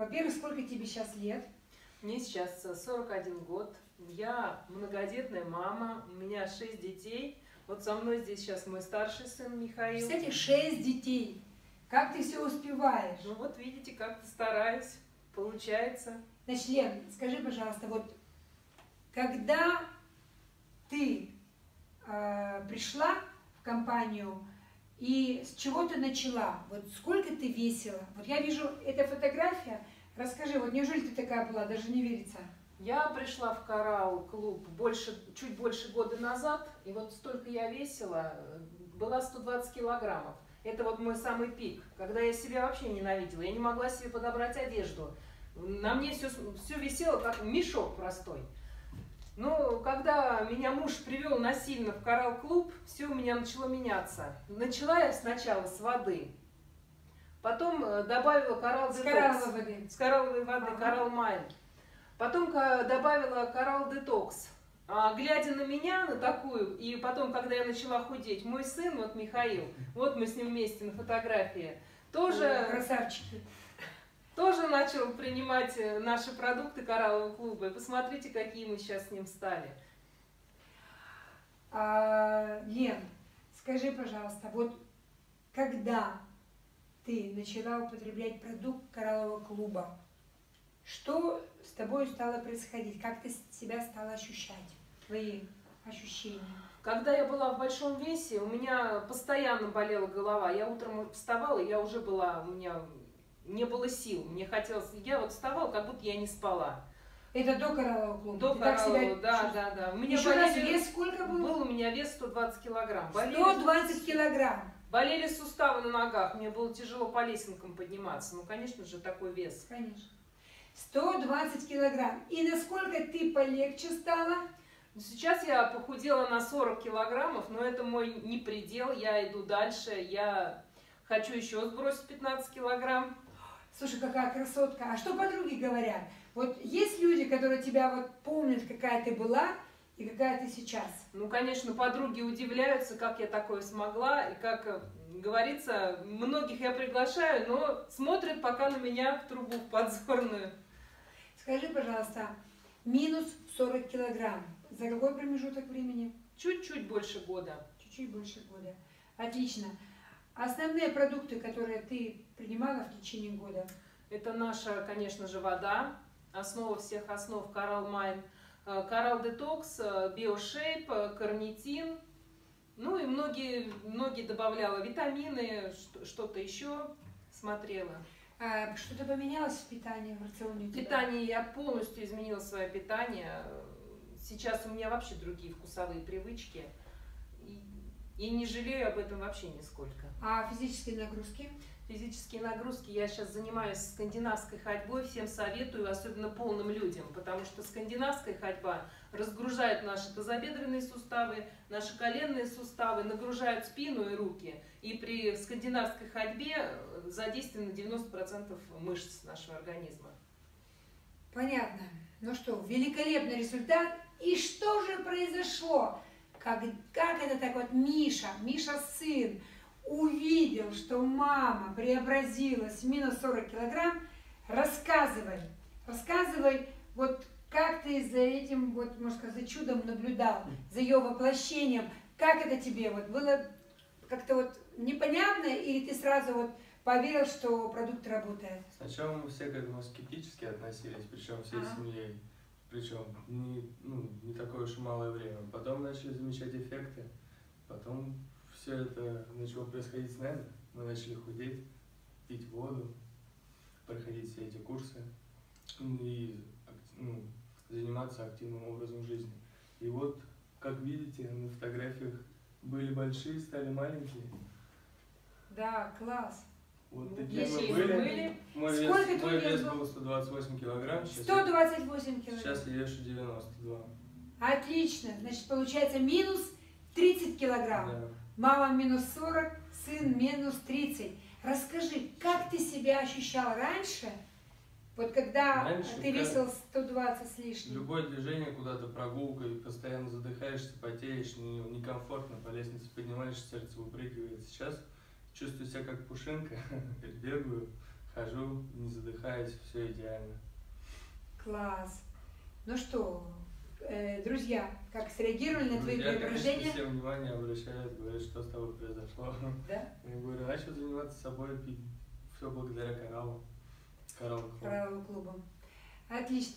Во-первых, сколько тебе сейчас лет? Мне сейчас э, 41 год. Я многодетная мама, у меня 6 детей. Вот со мной здесь сейчас мой старший сын Михаил. Кстати, шесть детей. Как ты все успеваешь? Ну вот видите, как-то стараюсь, получается. Значит, Лен, скажи, пожалуйста, вот когда ты э, пришла в компанию и с чего ты начала? Вот сколько ты весила? Вот я вижу, эта фотография. Расскажи, вот неужели ты такая была, даже не верится. Я пришла в Коралл клуб больше, чуть больше года назад, и вот столько я весила, была 120 килограммов. Это вот мой самый пик, когда я себя вообще ненавидела. Я не могла себе подобрать одежду. На мне все, все висело, как мешок простой. Ну, когда меня муж привел насильно в коралл-клуб, все у меня начало меняться. Начала я сначала с воды, потом э, добавила коралл С детокс. коралловой воды. С коралловой воды, Ага. коралл майн. Потом ка- добавила коралл детокс. А, глядя на меня, на такую, и потом, когда я начала худеть, мой сын, вот Михаил, вот мы с ним вместе на фотографии, тоже, Красавчики. тоже начал принимать э, наши продукты кораллового клуба. И посмотрите, какие мы сейчас с ним стали. А, Лен, скажи, пожалуйста, вот когда ты начала употреблять продукт кораллового клуба, что с тобой стало происходить? Как ты себя стала ощущать? Твои ощущения? Когда я была в большом весе, у меня постоянно болела голова. Я утром вставала, я уже была, у меня не было сил. Мне хотелось, я вот вставала, как будто я не спала. Это до кораллового клуба? До Ты так себя кораллового, да, да, да. У меня Еще раз, болели- вес сколько был? Был у меня вес 120 килограмм. Болели, 120 килограмм. Болели суставы на ногах, мне было тяжело по лесенкам подниматься. Ну, конечно же, такой вес. Конечно. 120 килограмм. И насколько ты полегче стала? Ну, Сейчас я похудела на 40 килограммов, но это мой не предел, я иду дальше, я хочу еще сбросить 15 килограмм. Слушай, какая красотка. А что подруги говорят? Вот есть люди, которые тебя вот помнят, какая ты была и какая ты сейчас. Ну, конечно, подруги удивляются, как я такое смогла, и как э, говорится, многих я приглашаю, но смотрят пока на меня в трубу в подзорную. Скажи, пожалуйста, минус 40 килограмм. За какой промежуток времени? Чуть-чуть больше года. Чуть-чуть больше года. Отлично. Основные продукты, которые ты принимала в течение года? Это наша, конечно же, вода, основа всех основ Coral Mine, Coral Detox, BioShape, Карнитин, ну и многие, многие добавляла витамины, что- что-то еще смотрела. А, Что-то поменялось в питании, в рационе у тебя? Питание, я полностью изменила свое питание. Сейчас у меня вообще другие вкусовые привычки. И, не жалею об этом вообще нисколько. А физические нагрузки? Физические нагрузки я сейчас занимаюсь скандинавской ходьбой, всем советую, особенно полным людям, потому что скандинавская ходьба разгружает наши тазобедренные суставы, наши коленные суставы, нагружает спину и руки. И при скандинавской ходьбе э, задействовано 90% мышц нашего организма. Понятно. Ну что, великолепный результат. И что же произошло? Как, как это так вот Миша, Миша сын, увидел, что мама преобразилась минус 40 килограмм, рассказывай, рассказывай, вот как ты за этим, вот, можно сказать, за чудом наблюдал, за ее воплощением, как это тебе вот было как-то вот непонятно, или ты сразу вот поверил, что продукт работает? Сначала мы все к этому скептически относились, причем всей Ага. семьей. Причем не, ну, не такое уж и малое время. Потом начали замечать эффекты. Потом все это начало происходить с нами. Мы начали худеть, пить воду, проходить все эти курсы ну, и ну, заниматься активным образом жизни. И вот, как видите, на фотографиях были большие, стали маленькие. Да, класс. Вот Ну, такие если мы были. были. Мой Сколько вес, твой мой вес был? был 128 килограмм. Сейчас, 128 килограмм. сейчас я вешу 92. Отлично. Значит, получается минус 30 килограмм. Да. Мама минус 40, сын минус 30. Расскажи, как ты себя ощущал раньше, вот когда Раньше ты весил 120 с лишним? Любое движение куда-то, прогулка, и постоянно задыхаешься, потеешь, не- некомфортно, по лестнице поднимаешься, сердце выпрыгивает. Сейчас чувствую себя как пушинка, бегаю, хожу, не задыхаюсь, все идеально. Класс. Ну что, э, друзья, как среагировали на твои Друзья, конечно, преображения? все внимание обращают, говорят, что с тобой произошло. Да? Я говорю, начал заниматься собой, все благодаря клуб. Правым клубом. Отлично.